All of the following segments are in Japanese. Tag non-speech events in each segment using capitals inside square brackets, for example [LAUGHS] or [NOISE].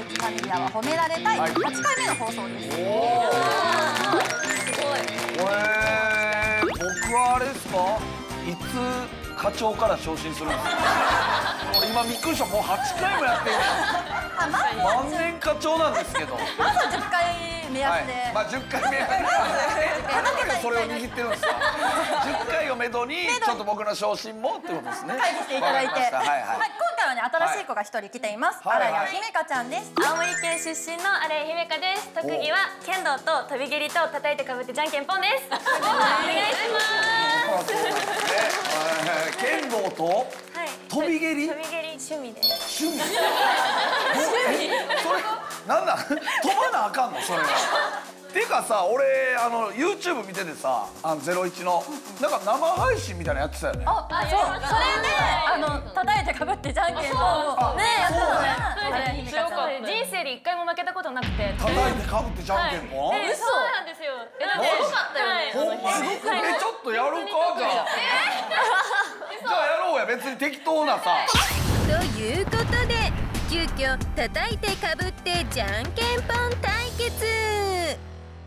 うちファミリアは褒められたい、8回目の放送です。おおすごい。これ僕はあれですか？いつ課長から昇進するんですか？[LAUGHS] 俺今びっくりしたもう8回もやってる。万年課長なんですけど。まずは10回目安で、はい、まあ10回目やから田中がそれを握ってるんですか？[LAUGHS] 10回をめどにちょっと僕の昇進もってことですね。していただいて、わかりました。はい。はい新しい子が一人来ています、はい。荒谷姫香ちゃんです。青森県出身の荒井姫香です。特技は剣道と飛び蹴りと叩いてかぶってじゃんけんぽんです。お願いします。えー剣道とはい。飛び蹴り？飛び蹴り趣味で趣味？えそれなんなん飛ばなあかんの？それはてかさ俺あの YouTube 見ててさあの01のなんか生配信みたいなのやってたよね。あ、そう、それで、あの叩いてかぶってじゃんけんをねやってたのね。人生で一回も負けたことなくて叩いてかぶってじゃんけんぽん、えそうなんですよ。えだってマジ？すごかったよね。ほんまに？えちょっとやるかじゃあ。じゃあやろうや別に適当なさ。ということで急遽叩いてかぶってじゃんけんぽん対決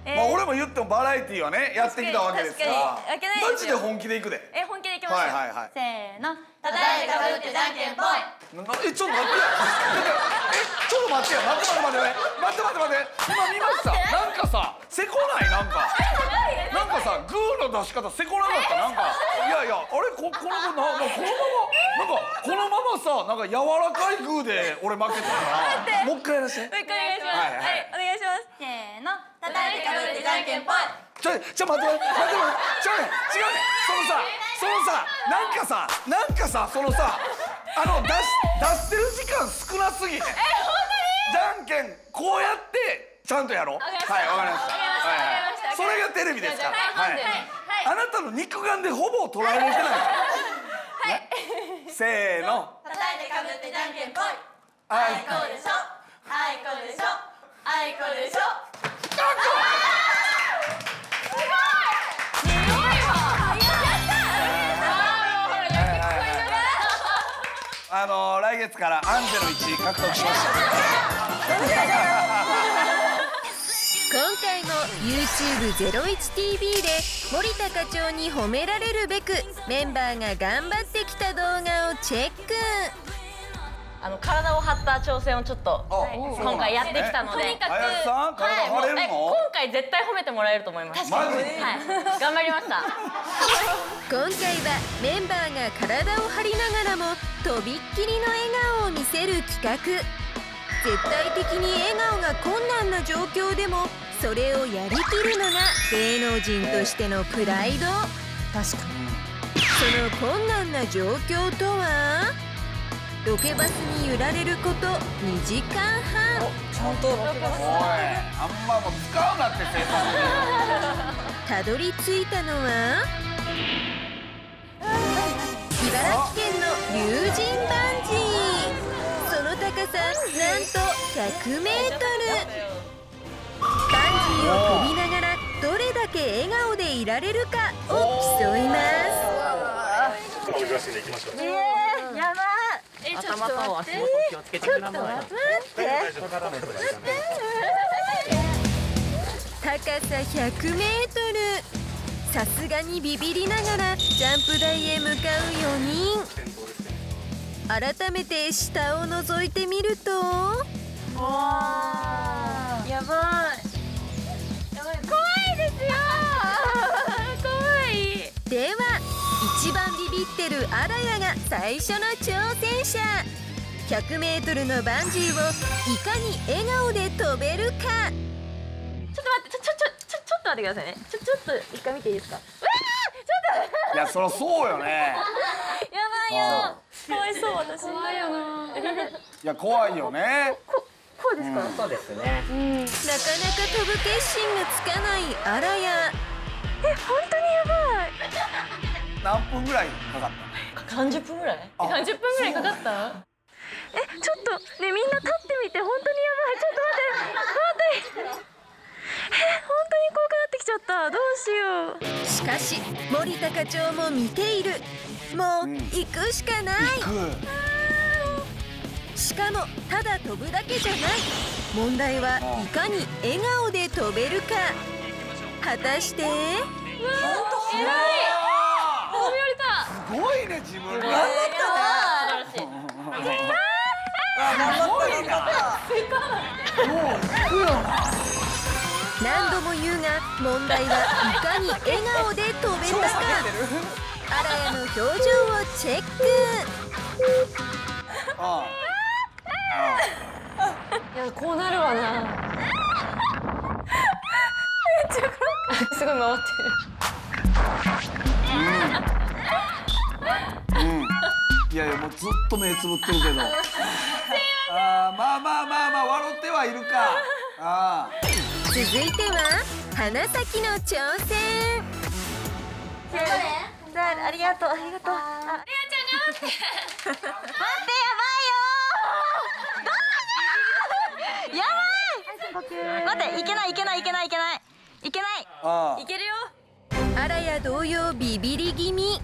えまあ俺も言ってもバラエティーはねやってきたわけですから。マジで本気でいくで。え本気でいきましょう。はいはいはい。せーの。叩いてかぶってじゃんけんぽい。なえちょっと待ってやえちょっと待ってや待って待って待って。待って待って待って。今見ました。なんかさせこない？なんか。なんかさグーの出し方せこなかった？なんか。いやいやあれここの子ななこのままなんかこのままさなんか柔らかいグーで俺負けたから。もう一回やらせて。もう一回お願いしますはいはい。はい叩いてかぶってじゃんけんぽい。ちょちょ待って待って待って待ってちょね違うねそのさそのさなんかさなんかさそのさあの出し出してる時間少なすぎへん。じゃんけんこうやってちゃんとやろう。はいわかりました。それがテレビですから。はいあなたの肉眼でほぼ捉えられてない。はい。せーの。叩いてかぶってじゃんけんぽい。はい。こうでしょ。あいこでしょ。あいこでしょ。あの来月からアンジェの1獲得しました。今回も YouTube01TV で森田課長に褒められるべくメンバーが頑張ってきた動画をチェック。あの体を張った挑戦をちょっと今回やってきたので、とにかくはいもうえ今回絶対褒めてもらえると思います。マジはい、頑張りました。今回はメンバーが体を張りながらもとびっきりの笑顔を見せる企画。絶対的に笑顔が困難な状況でもそれをやりきるのが芸能人としてのプライド。確かその困難な状況とは？ロケバスに揺られること2時間半。ちゃんとロケバス。おいあんまもう使うなって生活たどり着いたのは茨城県の龍神バンジー。その高さなんと100メートル。バンジーを飛びながらどれだけ笑顔でいられるかを競います。やばえ、ちょっと待って。気をつけてください。高さ100メートルさすがにビビりながらジャンプ台へ向かう4人改めて下を覗いてみるとやばい。てるあらやが最初の挑戦者 100m のバンジーをいかに笑顔で飛べるかちょっと待って、ちょ、ちょ、ちょ、ちょ、ちょっと待ってくださいね。ちょ、ちょっと一回見ていいですか？いやそりゃそうよねやばいよ。かわいそう、私。怖いよな。いや怖いよねこうですか？そうですね。なかなか飛ぶ決心がつかないあらや本当に？何分ぐらいかかった？三十分ぐらい。三十分ぐらいかかった？え、ちょっと、ね、みんな立ってみて、本当にやばい。ちょっと待って。本当に。え、本当に怖くなってきちゃった。どうしよう。しかし森田課長も見ているもう行くしかないしかもただ飛ぶだけじゃない問題はいかに笑顔で飛べるか果たして？飛び降りたすごいね自分が。すごいな。もう行くよな。何度も言うが問題はいかに笑顔で飛べたか。荒谷の表情をチェック。あいやこうなるわな。すごい回ってうんいやいやもうずっと目つぶってるけど。[LAUGHS] あーまあまあまあまあ笑ってはいるか。あ続いては花咲の挑戦。ありがとうありがとう。待っていけない。いけないいけないいけないいけない。ああいけるよ。荒谷同様ビビり気味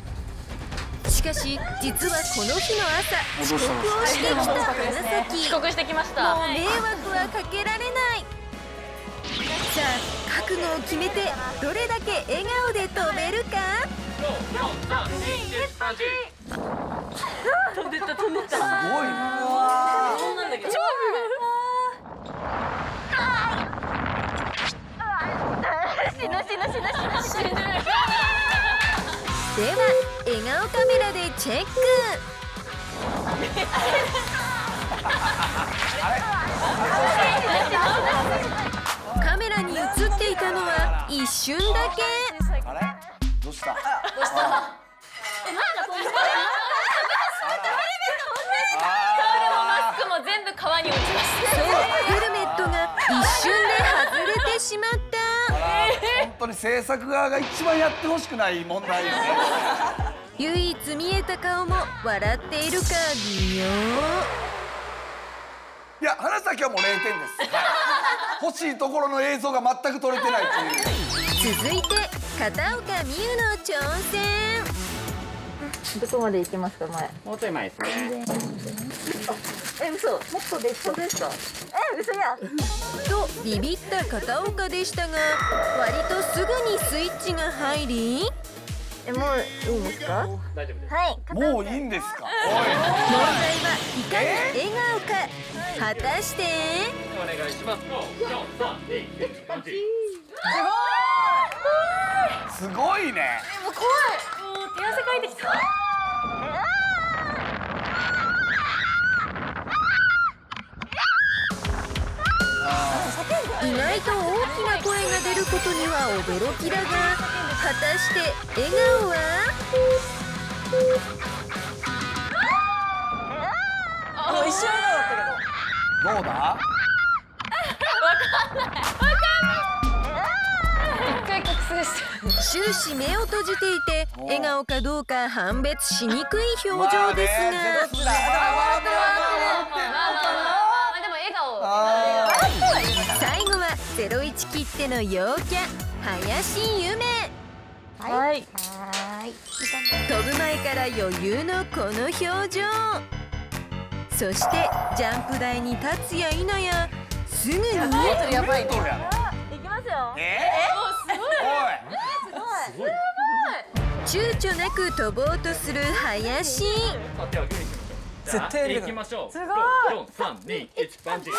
しかし実はこの日の朝遅刻をしてきた花咲遅刻してきました。もう迷惑はかけられない。さあ覚悟を決めてどれだけ笑顔で飛べるか？飛んでった飛んでった。すごいねそうなんだけど死ぬ死ぬ死ぬ死ぬ。死ぬでは笑顔カメラでチェック。カメラに映っていたのは一瞬だけ。あれ？どうした？あ服も全部川に落ちましそうヘルメットが一瞬で外れてしまった当に制作側が一番やってほしくない問題よね。唯一見えた顔も笑っているか微妙。いや花咲はもう0点です。欲しいところの映像が全く撮れてないっていう。続いて片岡美優の挑戦。どこまで行きますか前。もうちょい前ですね。え嘘。もっとでそうですか？え嘘や。とビビった片岡でしたが割とすぐにスイッチが入り？えもういいんですか？大丈夫です。はいもういいんですか？問題はいかに笑顔か？果たして？お願いします。四、三、二、一、パンチ。すごいねもう手汗かいてきた意外と大きな声が出ることには驚きだが果たして笑顔は？もう一瞬笑顔だ？ったけどどうだ一回覚醒して終始目を閉じていて笑顔かどうか判別しにくい表情ですが、まあねゼロスだ。笑ってるまあでも笑顔ゼロ一切っての陽キャ林夢はい。飛ぶ前から余裕のこの表情。そしてジャンプ台に立つや否や。すぐに。やばい。ね行きますよ。え？おい。躊躇なく飛ぼうとする林絶対行きましょう。すごい。四、三、二、一、パンチ。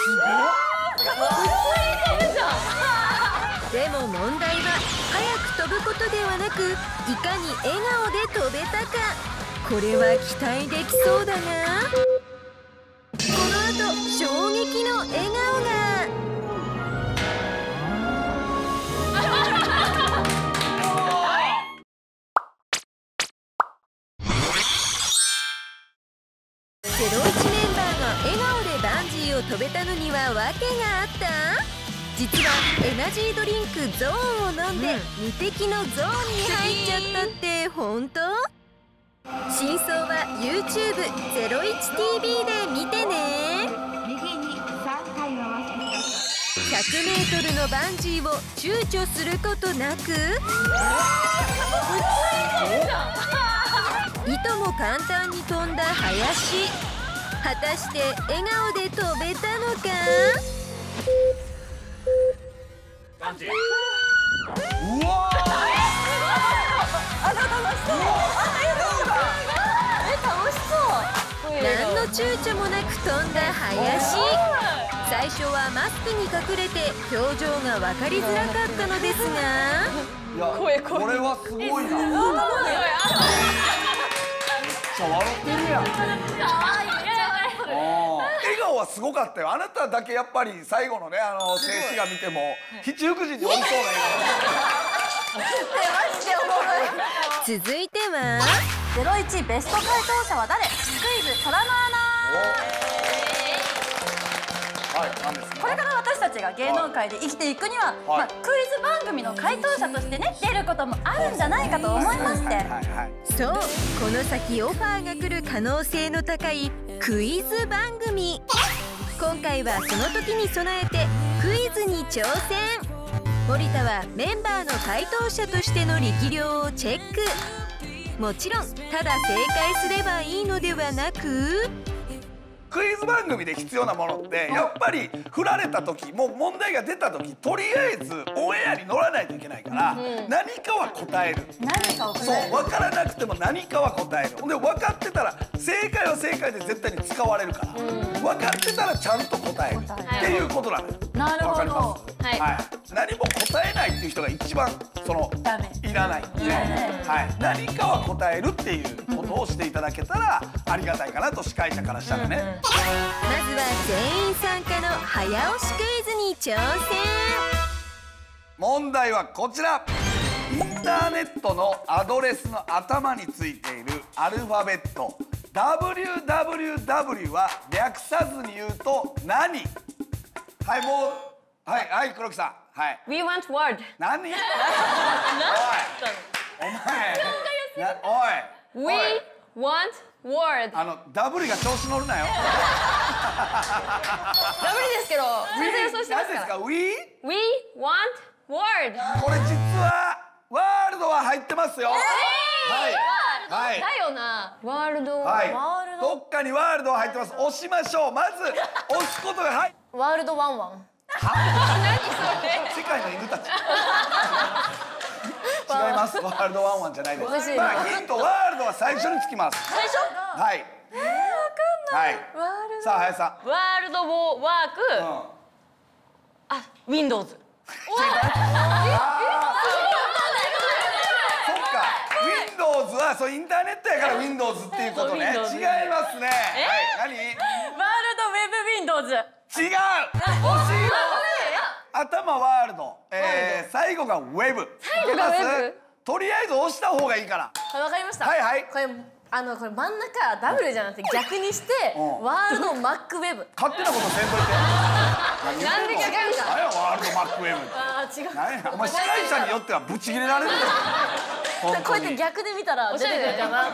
でも問題は早く飛ぶことではなくいかに笑顔で飛べたか。これは期待できそうだが実はエナジードリンクゾーンを飲んで無敵のゾーンに入っちゃったって本当？真相は YouTube01TV で見てね。100m のバンジーを躊躇することなく。いとも簡単に飛んだ林。果たして笑顔で飛べたのか？ランチうわ何の躊躇もなく飛んだ林最初はマスクに隠れて表情が分かりづらかったのですが。いやこれはすごいな。めっちゃ笑ってるやんはすごかったよ。あなただけやっぱり最後のねあの静止画見ても七福神におりそうな笑続いてはゼロ一ベスト回答者は誰？クイズ虎の穴。顔はい何ですか？これから私たちが芸能界で生きていくには、まあ、クイズ番組の回答者としてね出ることもあるんじゃないかと思いまして。はいはい。そう。この先オファーが来る可能性の高いクイズ番組今回はその時に備えてクイズに挑戦。森田はメンバーの回答者としての力量をチェック。もちろんただ正解すればいいのではなくクイズ番組で必要なものってやっぱり振られた時もう問題が出た時とりあえずオンエアに乗らないといけないから、何かは答える。何かをそう分からなくても何かは答える。ほんで分かってたら正解は正解で絶対に使われるから、分かってたらちゃんと答える。っていうことなのよなるほど。わかります？はい、何も答えないっていう人が一番そのいらないんで、はい、何かは答えるっていうことをしていただけたらありがたいかなと司会者からしたらね、まずは全員参加の早押しクイズに挑戦。問題はこちら。インターネットのアドレスの頭についているアルファベット。www は略さずに言うと何？はいもうはいはい黒木さん。はい。We want word 何？[LAUGHS] おい。お前。なおい We want word あの W が調子乗るなよ。ダブルですけど全然予想してますから。何ですか？We? We want word これ実はワールドは入ってますよ、はい。はい。だよな。ワールドはい。どっかにワールド入ってます。押しましょう。まず押すことがはい。ワールドワンワン。世界の犬たち違います。ワールドワンワンじゃないです。まあヒントワールドは最初につきます。最初？はい。えー、わかんない。はい。さあ林さワールドワーク。ん、うん、あ Windows はそうインターネットやから Windows っていうことね。違いますね。はい。何？ワールドウェブ Windows 違う。惜しい。よ頭ワールド、えー、最後がウェブ。最後がウェブ？とりあえず押した方がいいから。わかりました。はいはい。これあのこれ真ん中ダブルじゃなくて逆にしてうん。ワールドマックウェブ。勝手なことせんといてなんで逆にした何やワールドマックウェブあー違う。何や？お前司会者によってはブチ切れられるよ [LAUGHS] 本こうやって逆で見たら出てくるかな。さ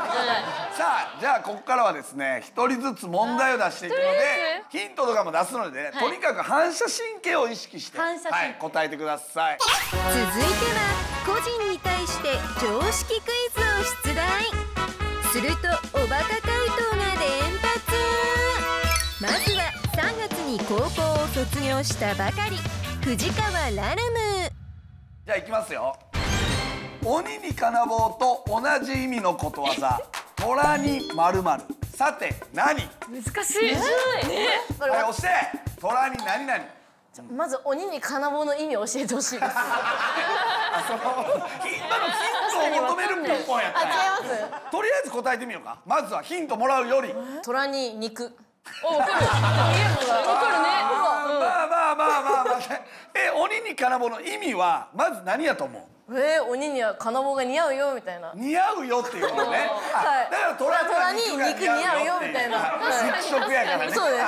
あじゃあここからはですね一人ずつ問題を出していくので一ヒントとかも出すので、ねとにかく反射神経を意識して反射神経。はい、答えてください。続いては個人に対して常識クイズを出題。するとに高校を卒業したばかり藤川ラルム。じゃあいきますよ。鬼に金棒と同じ意味のことわざ。[LAUGHS] 虎に〇〇。さて何？はい。難しい押して。虎に何々。まず鬼に金棒の意味を教えてほしいです。[LAUGHS] あその今のヒントを求めるピンポンやったあ違いまとりあえず答えてみようか。まずはヒントもらうより。す虎に肉おわかるわかるね。まあまあまあまあまあ。え鬼に金棒の意味はまず何やと思う？えー、鬼には金棒が似合うよみたいな。似合うよっていうことね、はいあだから虎に肉似合うよみたいな。肉食やからね。そうです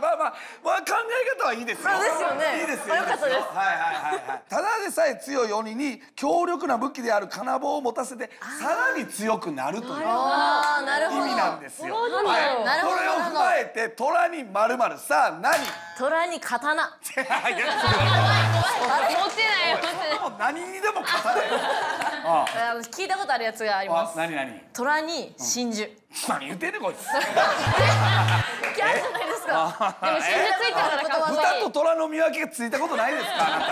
まあまあ、まあ、考え方はいいですよ。あですよね。いいですよ。かったです。はいはいはいはいただでさえ強い鬼に強力な武器である金棒を持たせてさらに強くなるという意味なんですよ。なるほど。それを踏まえて虎に丸々さあ何？虎に刀。いやそれは持ってないもう何にでも語れああの聞いたことあるやつがあります。何何？虎に真珠、何言ってんねんこいつ。[LAUGHS] ギャルじゃないですか？でも真珠ついてるからかわいい。豚と虎の見分けがついたことないですか？あな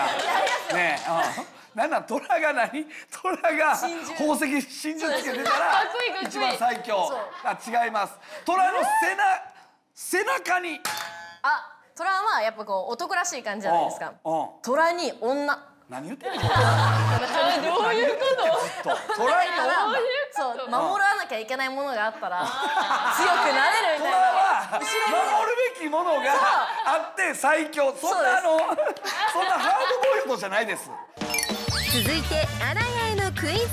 た。ねえ、うんなんなん虎が何？虎が宝石真珠つけてたら一番最強。あ違います。虎の背な背中に。あ虎はやっぱこう男らしい感じじゃないですか。虎に女。何言ってんの？どういうこと？と。虎に女。そう守らなきゃいけないものがあったら強くなれるみ虎たいな。は守るべきものがあって最強。そんなあのそんなハードボイルドじゃないです。続いてアラヤへのクイズ。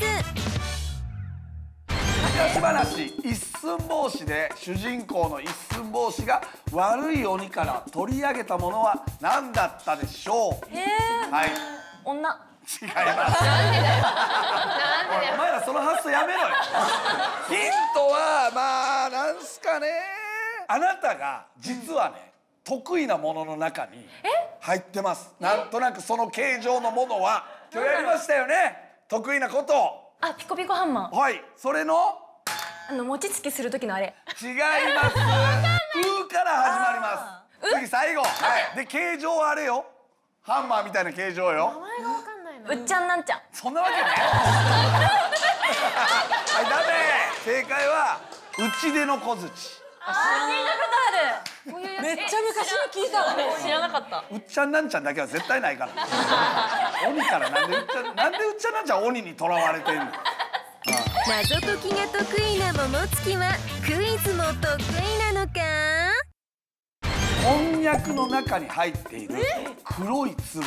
昔話一寸法師で主人公の一寸法師が悪い鬼から取り上げたものは何だったでしょう？はい。女。違います。おいお前らその発想やめろよ。ヒントはまあなんすかねあなたが実はね得意なものの中に入ってますなんとなくその形状のものは今日やりましたよね得意なことあピコピコハンマーはいそれの？あの餅つきする時のあれ違います。うから始まります。次最後。はい。で形状はあれよ。ハンマーみたいな形状よ。うっちゃんなんちゃんそんなわけね。はい、ダメ。正解は内出の小槌。めっちゃ昔に聞いた知らなかったうっちゃんなんちゃんだけは絶対ないから。[LAUGHS] 鬼からなんでうっちゃんなんでうっちゃんなんちゃん鬼にとらわれてんの？謎解きが得意な桃月はクイズも得意なのか？こんにゃくの中に入っている黒い粒。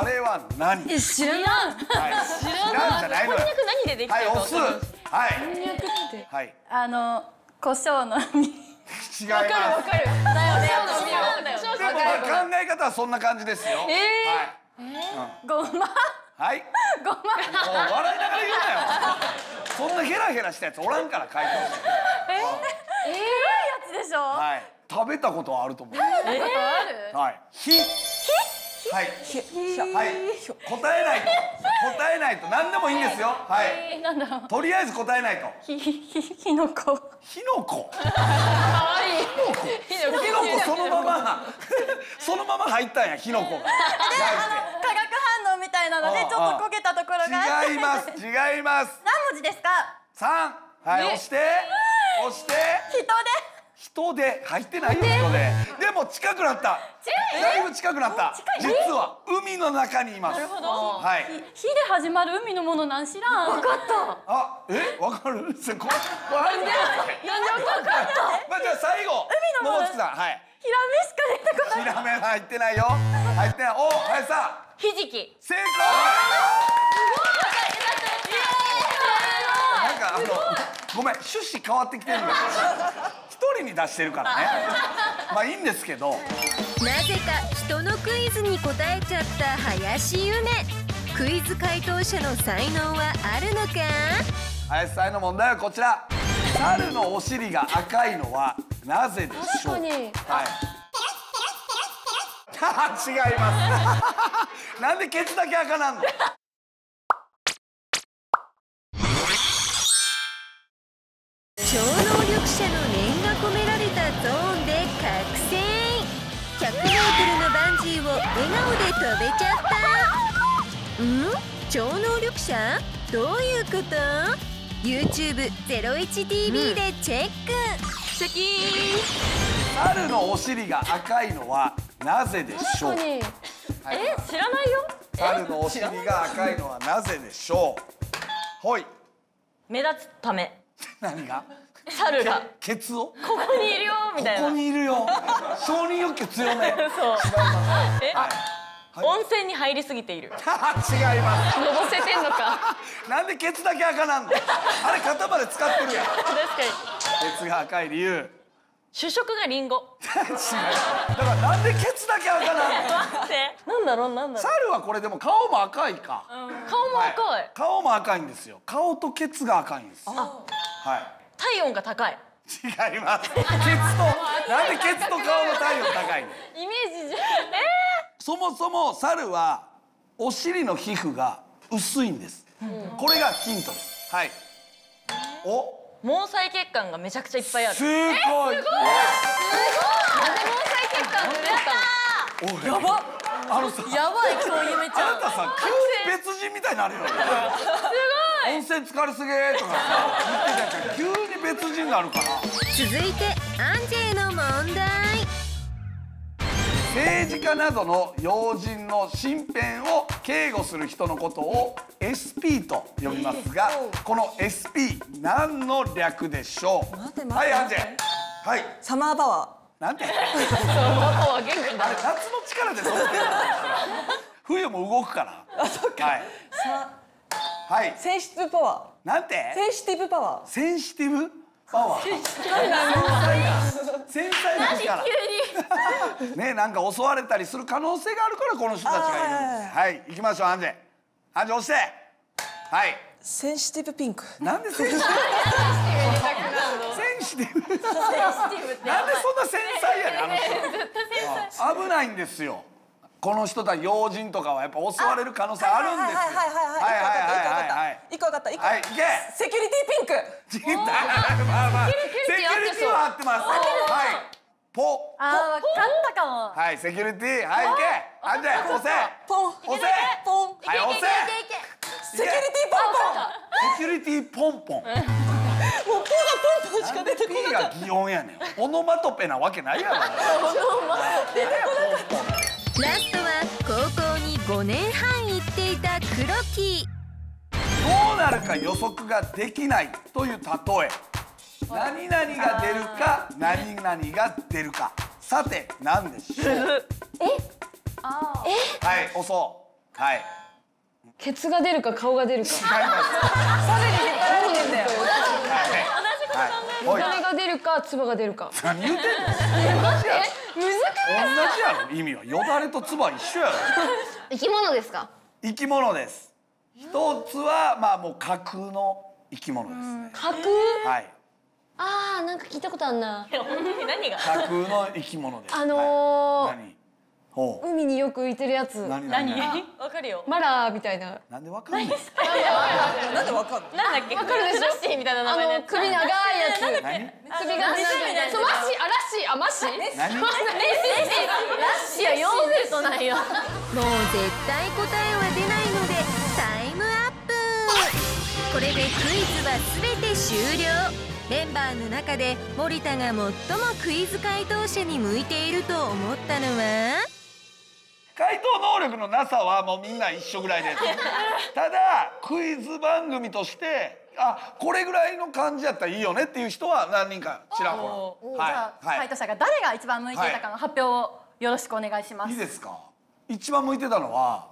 あれは何？はい。知らない知らんじゃないのよ。何でできてはい、るか押す。はい。はい。あの胡椒の実違います。かるだよねだよでもまあ考え方はそんな感じですよ。ごまはい。はい。ごま笑いながら言うなよ。そんなヘラヘラしたやつおらんから回答して。やつでしょはい。食べたことはあると思う。はい。ひ。はい。はい。答えないと。答えないと何でもいいんですよ。はい。とりあえず答えないと。ひひひひのこひのこ。ひのこ。ひのこそのまま。[LAUGHS] そのまま入ったんや。ひのこが。化学反応みたいなのでちょっと焦げたところが違います。違います。何文字ですか？三。はい。押して。押して。人で人で入ってないよ人で。でも近くなった。だいぶ近くなった。実は海の中にいます。はい。ひで始まる海のものなん知らん分かったあ、え、わかる？それこれこれ入ってない。[LAUGHS] まあじゃあ最後。海のもの？さん、はい。ヒラメしか出てこないヒラメ入ってないよ。入ってない。お、林さん。ひじき正解。なんかあのごめん趣旨変わってきてるんだけど一人に出してるからね。まあいいんですけど。なぜか人のクイズに答えちゃった林ゆねクイズ回答者の才能はあるのか？林さんへの問題はこちら。猿のお尻が赤いのはなぜでしょう？はい。[LAUGHS] 違います。[LAUGHS] なんでケツだけ赤なんのジーを笑顔で飛べちゃった。ん？超能力者？どういうこと ?YouTube01TV でチェック、シャキー。ン猿のお尻が赤いのはなぜでしょう？え？知らないよ？猿のお尻が赤いのはなぜでしょう？ほい。目立つため。[LAUGHS] 何が？猿が。ケツを？ここにいるよみたいここなにいるよ。承認欲求強め。[LAUGHS] そう。[LAUGHS] え？はい。温泉に入りすぎている。[LAUGHS] 違います。のぼせてんのか。なんでケツだけ赤なんのあれ肩まで使ってるやん。確かに。ケツが赤い理由。主食がリンゴ。違う。だからなんでケツだけ赤なんの待って。なんだろうなんだろう。猿はこれでも顔も赤いか、顔も赤い、はい。顔も赤いんですよ。顔とケツが赤いんですは体温が高い。い違います。ケツとなんでケツと顔の体温高いの？イメージじゃそもそも猿はお尻の皮膚が薄いんです、これがヒントです。はい。お？毛細血管がめちゃくちゃいっぱいある。すごい。なんで毛細血管触れた。やば。あのさやばい今日夢ちあゃなんたさ急に別人みたいになるよね。すごい温泉疲れすぎーとかさ言ってたから急に別人になるから。続いてアンジェへの問題。政治家などの要人の身辺を警護する人のことを SP と呼びますがこの SP 何の略でしょう？待て待てはいアンジェはい。サマーパワーなんて？夏の力で冬も動くから。あそっか。はい。ーさはい。センシティブパワーなんて？ー。センシティブ？パワセンシティブパワー。繊細な繊細な力ねなんか襲われたりする可能性があるからこの人たちがいる。んですはい。行きましょうアンジ。ェアンジェ押して。はい。ーセンシティブピンク。なんでセンシティブ？センシティブ。なんでそんな繊細やねんあの人。危ないんですよこの人たち要人とかはやっぱ襲われる可能性あるんですよ。はいはいはいはいはい一個分かった一個分かったセキュリティピンクまあまあセキュリティは合ってますはいポあ分かったかもはいセキュリティはいいけあじゃ押せポン押せポンはい押せセキュリティポンポンセキュリティポンポンもうポがポンポンしか出てこなかったが擬音やねんオノマトペなわけないやろオノマトペ出てこなかったるか予測ができないという例え。何々が出るか何々が出るか。さて何でしょう？え？はい押そう。はい。ケツが出るか顔が出るか。違います。はいはいはい誰が出るか唾が出るか。何言うてんの同じやろ同じやろ。意味は。よだれと唾一緒やろ。生き物ですか？生き物です一つはまあもう架空の生き物ですね。架空？はい。あーなんか聞いたことあんな。何が？架空の生き物です。あのーはい。何？海によく浮いてるやつ。何？何？何？わかるよ。マラーみたいな。なんでわかんないたなんでわかんの？なんだっけ？わかるでしょ？ラッシーみたいな名あ前のやつ。の首長いやつ。何？首がそうマッシーあラッシーあマッシー何？ラッシーはヨーグルトなんよもう絶対答えは出ないこれでクイズは全て終了。メンバーの中で森田が最もクイズ回答者に向いていると思ったのは？回答能力のなさはもうみんな一緒ぐらいで。すただクイズ番組としてあこれぐらいの感じやったらいいよねっていう人は何人かちらほら。じゃあはい、回答者が誰が一番向いていたかの発表をよろしくお願いしまはい、いすいですか？一番向いてたのは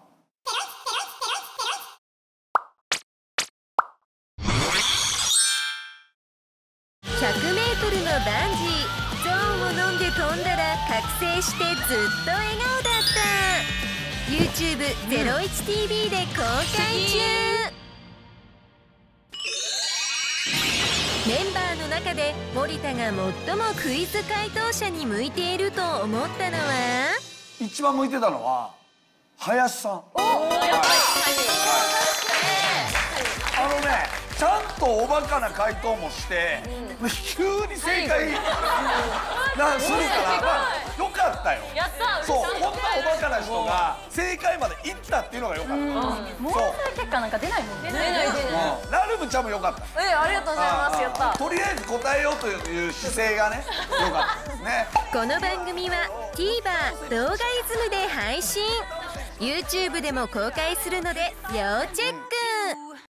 のバンジーゾーンを飲んで飛んだら覚醒してずっと笑顔だった。YouTube01TV で公開中。メンバーの中で森田が最もクイズ回答者に向いていると思ったのは？一番向いてたのは林さんちゃんとおバカな回答もして、急に正解なするから、まあ、よかったよ。やったそうこんなおバカな人が正解までいったっていうのがよかった、毛細結果なんか出ないもんね。うん。ラルムちゃんもよかった。えありがとうございます。やった。とりあえず答えようという姿勢がね [LAUGHS] よかったですね。この番組は TVer 動画イズムで配信。YouTube でも公開するので要チェック